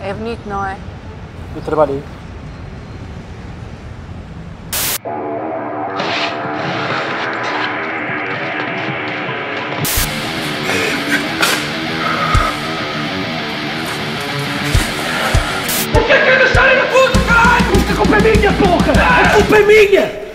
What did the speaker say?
É bonito, não é? Eu trabalhei. Por que é que eles saem da puta, caralho? A culpa é minha, porra! A culpa é minha!